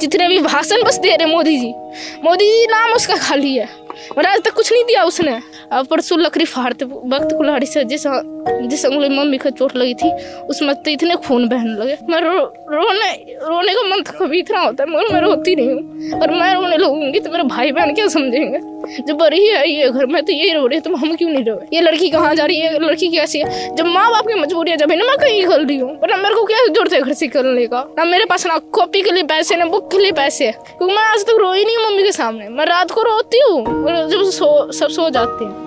जितने भी भाषण बस दे रहे मोदी जी मोदी जी नाम उसका खाली है। और आज तक कुछ नहीं दिया उसने। अब परसों लकड़ी फाड़ते वक्त कुल्हाड़ी से जिस जिस उंगली मम्मी को चोट लगी थी उसमें तो इतने खून बहने लगे। मैं रो, रोने रोने का मन तो कभी इतना होता है मगर मैं रोती नहीं हूँ। और मैं रोने लगूँगी तो मेरे भाई बहन क्या समझेंगे? जब बड़ी है, ये घर में तो यही रो रही है तो हम क्यों नहीं रोए? ये लड़की कहाँ जा रही है? लड़की कैसी है? जब माँ बाप की मजबूरी है, जब है ना मैं कहीं खोल रही हूँ, पर मेरे को क्या ज़रूरत है घर से करने का? ना मेरे पास ना कॉपी के लिए पैसे, ना बुक के लिए पैसे क्योंकि मैं आज तक रोई नहीं मम्मी के सामने। मैं रात को रोती हूँ और जब सो, सब सो जाते हैं।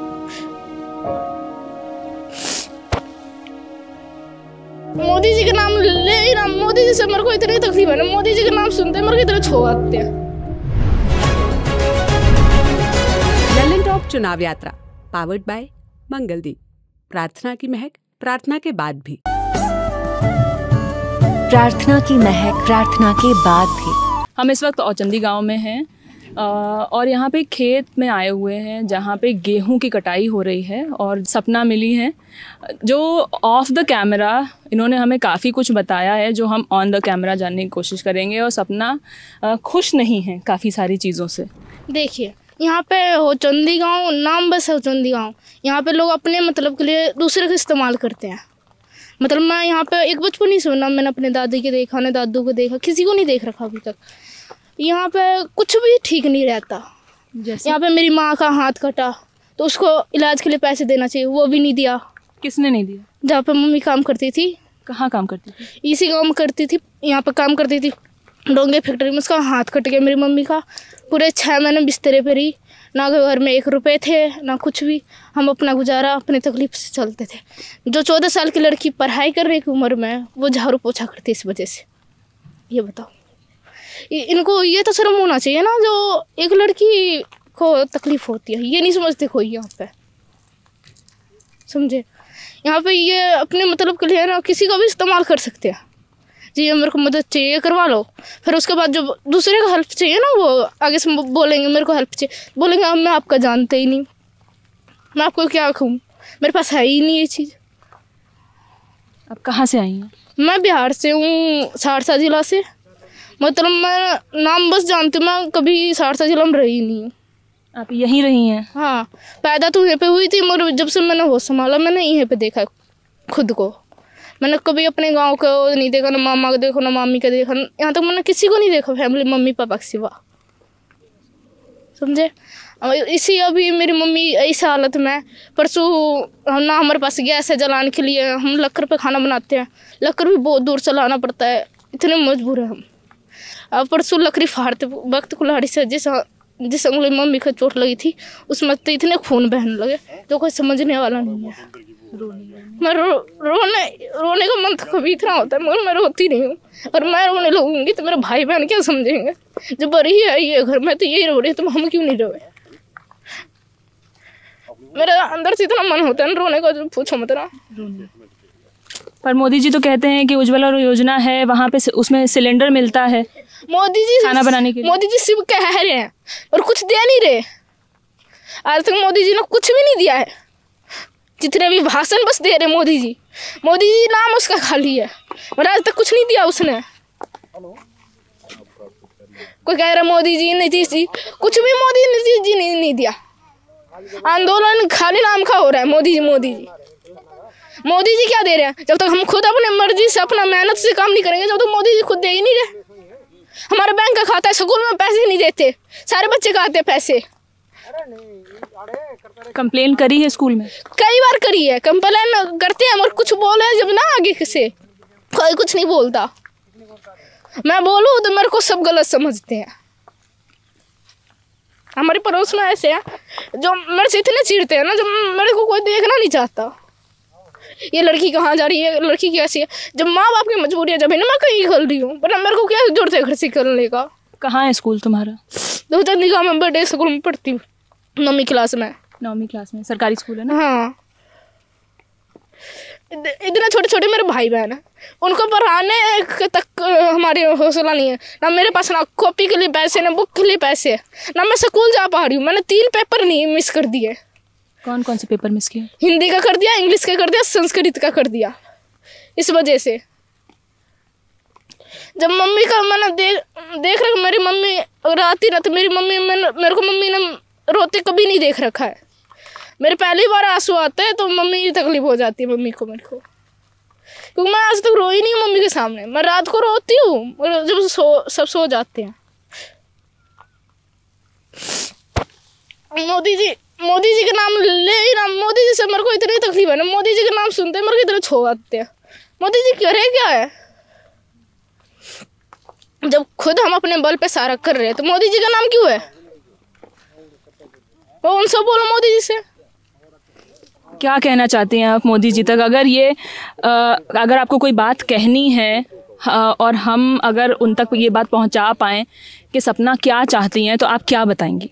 मोदी जी के नाम ले ही ना मोदी जी से मेरे को इतनी तकलीफ़ है ना, मोदी जी के नाम सुनते मेरे को इतने छो आते हैं। टॉप चुनाव यात्रा पावर्ड बाय मंगलदीप। प्रार्थना की महक प्रार्थना के बाद भी। प्रार्थना की महक प्रार्थना के बाद भी। हम इस वक्त औचंदी गाँव में हैं और यहाँ पे खेत में आए हुए हैं जहाँ पे गेहूँ की कटाई हो रही है और सपना मिली है। जो ऑफ़ द कैमरा इन्होंने हमें काफ़ी कुछ बताया है जो हम ऑन द कैमरा जानने की कोशिश करेंगे और सपना खुश नहीं है काफ़ी सारी चीज़ों से। देखिए यहाँ पे हो चंदी गाँव नाम बस है चंदी गाँव यहाँ पे लोग अपने मतलब के लिए दूसरे का इस्तेमाल करते हैं। मतलब मैं यहाँ पे एक बचपन नहीं सुना मैंने अपने दादी के देखा ने दादू को देखा किसी को नहीं देख रखा अभी तक। यहाँ पे कुछ भी ठीक नहीं रहता। जैसे? यहाँ पे मेरी माँ का हाथ कटा तो उसको इलाज के लिए पैसे देना चाहिए वो भी नहीं दिया। किसने नहीं दिया? जहाँ पे मम्मी काम करती थी कहाँ काम करती थी? इसी गाँव में करती थी यहाँ पे काम करती थी। डोंगे फैक्ट्री में उसका हाथ कट गया मेरी मम्मी का। पूरे छः महीने बिस्तरे पे रही। ना घर में एक रुपए थे, ना कुछ भी। हम अपना गुजारा अपने तकलीफ़ से चलते थे। जो चौदह साल की लड़की पढ़ाई करने की उम्र में, वो झाड़ू पोछा करती इस वजह से। ये बताओ। इनको ये तो शर्म होना चाहिए ना, जो एक लड़की को तकलीफ़ होती है। ये नहीं समझते कोई यहाँ पे। समझे? यहाँ पे ये अपने मतलब के लिए ना, किसी का भी इस्तेमाल कर सकते हैं। जी ये मेरे को मदद चाहिए करवा लो। फिर उसके बाद जो दूसरे को हेल्प चाहिए ना वो आगे से बोलेंगे मेरे को हेल्प चाहिए। बोलेंगे अब मैं आपका जानते ही नहीं। मैं आपको क्या कहूँ? मेरे पास है ही नहीं ये चीज़। आप कहाँ से आई हैं? मैं बिहार से हूँ सहरसा ज़िला से। मतलब मैं नाम बस जानती हूँ मैं कभी सहरसा ज़िला में रही नहीं हूँ। आप यहीं रही हैं? हाँ पैदा तो यहीं पे हुई थी मगर जब से मैंने होश संभाला मैंने यहीं पे देखा खुद को। मैंने कभी अपने गाँव को नहीं देखा, ना मामा को देखो, ना मामी को देखा। यहाँ तक मैंने किसी को नहीं देखा, फैमिली, मम्मी, पापा के सिवा। समझे? इसी अभी मेरी मम्मी, इस हालत में परसों ना हमारे पास गैस है जलाने के लिए, हम लक्कर पे खाना बनाते हैं। लक्कर भी बहुत दूर से लाना पड़ता है, इतने मजबूर हैं हम। अब परसों लकड़ी फाड़ते वक्त कुल्हाड़ी से जिस जिस उंगली मम्मी को चोट लगी थी, उसमें तो इतने खून बहने लगे जो कोई समझने वाला नहीं है। मैं रो, रोने रोने का मन तो कभी इतना होता है मगर मैं रोती नहीं हूँ। और मैं रोने लगूँगी तो मेरे भाई बहन क्या समझेंगे? जब बड़ी आई है घर में तो यही रो रही है तो हम क्यों नहीं रोए? मेरा अंदर से इतना मन होता है ना रोने का जो पूछो मत ना। पर मोदी जी तो कहते हैं कि उज्ज्वला योजना है वहाँ पे उसमें सिलेंडर मिलता है मोदी जी खाना बनाने के मोदी जी सिर्फ़ कह रहे हैं और कुछ दे नहीं रहे। आज तक मोदी जी ने कुछ भी नहीं दिया है। जितने भी भाषण बस दे रहे मोदी जी। मोदी जी नाम उसका खाली है। और आज तक कुछ नहीं दिया उसने। कोई कह रहा मोदी जी, नीतीश जी, कुछ भी मोदी, नीतीश जी नहीं दिया। आंदोलन खाली नाम का हो रहा है, मोदी जी मोदी जी। मोदी जी क्या दे रहे हैं? जब तक हम खुद अपने मर्ज़ी से, अपना मेहनत से काम नहीं करेंगे, जब तक मोदी जी खुद दे ही नहीं रहे। हमारे बैंक का खाता है, स्कूल में पैसे नहीं देते। सारे बच्चे खाते पैसे। कंप्लेन करी है स्कूल में? कई बार करी है। कंप्लेन करते हैं मगर कुछ बोले जब ना आगे से। कोई कुछ नहीं बोलता। मैं बोलूँ तो मेरे को सब गलत समझते हैं। हमारे पड़ोस में ऐसे हैं जो मेरे से इतने चिढ़ते हैं ना जो मेरे को कोई देखना नहीं चाहता। ये लड़की कहाँ जा रही है? लड़की कैसी है? जब माँ बाप की मजबूरी है जब ना मैं कहीं खोल रही हूँ पर मेरे को क्या ज़रूरत है घर से करने का? कहाँ है स्कूल तुम्हारा? दो चार निगाह में बड़े स्कूल में पढ़ती हूँ। नौवीं क्लास में। नौवीं क्लास में सरकारी स्कूल है ना? हाँ। इत- इतने छोटे छोटे मेरे भाई बहन हैं। उनको पढ़ाने तक हमारी हौसला नहीं है। ना मेरे पास ना कॉपी के लिए पैसे ना बुक के लिए पैसे। ना मैं स्कूल जा पा रही हूँ। मैंने तीन पेपर नहीं मिस कर दिए। कौन कौन से पेपर मिस किए? हिंदी का कर दिया इंग्लिश का कर दिया संस्कृत का कर दिया। इस वजह से। जब मम्मी का मैंने देख देख रख मेरी मम्मी अगर आती ना तो मेरी मम्मी मैंने मेरे को मम्मी ने रोते कभी नहीं देख रखा है। मेरे पहली बार आँसू आते हैं तो मम्मी की तकलीफ़ हो जाती है मम्मी को, मेरे को। क्योंकि मैं आज तक रोई नहीं हूँ मम्मी के सामने। मैं रात को रोती हूँ जब सो, सब सो जाते हैं। मोदी जी मोदी जी के नाम ले ही ना मोदी जी से मेरे को इतनी तकलीफ़ है ना, मोदी जी के नाम सुनते हैं मेरे को इतने छो आते हैं। मोदी जी करे क्या है? जब खुद हम अपने बल पे सारा कर रहे हैं तो मोदी जी का नाम क्यों है? वो उनसे बोलो मोदी जी से। क्या कहना चाहते हैं आप मोदी जी तक? अगर ये अ, अगर आपको कोई बात कहनी है अ, और हम अगर उन तक ये बात पहुँचा पाएँ कि सपना क्या चाहती हैं तो आप क्या बताएँगी?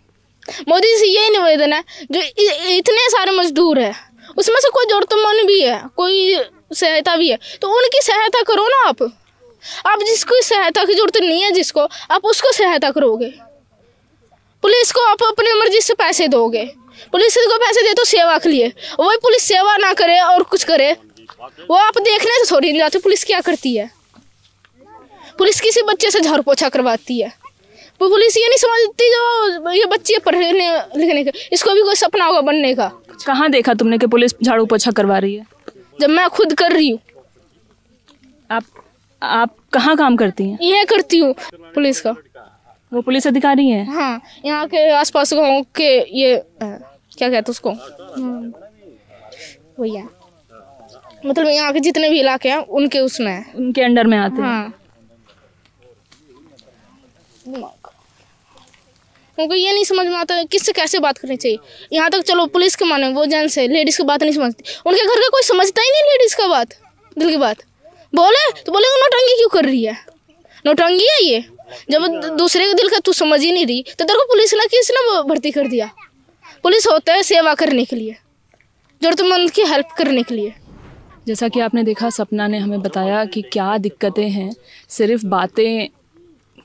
मोदी जी से यही निवेदन है जो इतने सारे मजदूर है उसमें से कोई जरूरतमंद भी है कोई सहायता भी है तो उनकी सहायता करो ना आप। आप जिसको सहायता की ज़रूरत नहीं है जिसको आप उसको सहायता करोगे। पुलिस को आप अपनी मर्ज़ी से पैसे दोगे। पुलिस को पैसे दे तो सेवा के लिए। वही पुलिस सेवा ना करे और कुछ करे वो आप देखने से थोड़ी नहीं जाते पुलिस क्या करती है। पुलिस किसी बच्चे से झाड़ू पोछा करवाती है। वो पुलिस ये नहीं समझती जो ये बच्चे पढ़ने लिखने के इसको भी कोई सपना होगा बनने का। कहाँ देखा तुमने कि पुलिस झाड़ू पोछा करवा रही है? जब मैं खुद कर रही हूँ। आप आप कहाँ काम करती हैं? यह करती हूँ पुलिस का। वो पुलिस अधिकारी हैं? हाँ यहाँ के आसपास गाँव के ये क्या कहते उसको? हम्म, वही है। मतलब यहाँ के जितने भी इलाके हैं उनके उसमें है। उनके अंडर में आते हाँ। हैं। हाँ उनको ये नहीं समझ में आता किससे कैसे बात करनी चाहिए? यहाँ तक चलो पुलिस के माने वो जेंट्स है लेडीज़ की बात नहीं समझती। उनके घर का कोई समझता ही नहीं लेडीज़ का बात दिल की बात। बोले तो बोले वो नौटंगी क्यों कर रही है? नौटंगी है ये। जब दूसरे के दिल का तू समझ ही नहीं रही तो तेरे को पुलिस ने किसने भर्ती कर दिया? पुलिस होता है सेवा करने के लिए जरूरतमंद की हेल्प करने के लिए। जैसा कि आपने देखा सपना ने हमें बताया कि क्या दिक्कतें हैं। सिर्फ़ बातें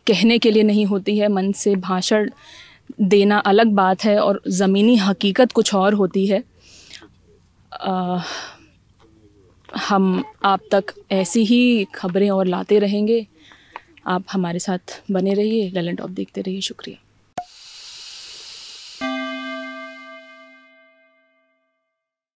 कहने के लिए नहीं होती है मन से भाषण देना अलग बात है और ज़मीनी हकीकत कुछ और होती है। आ, हम आप तक ऐसी ही खबरें और लाते रहेंगे। आप हमारे साथ बने रहिए ललन टॉप देखते रहिए। शुक्रिया।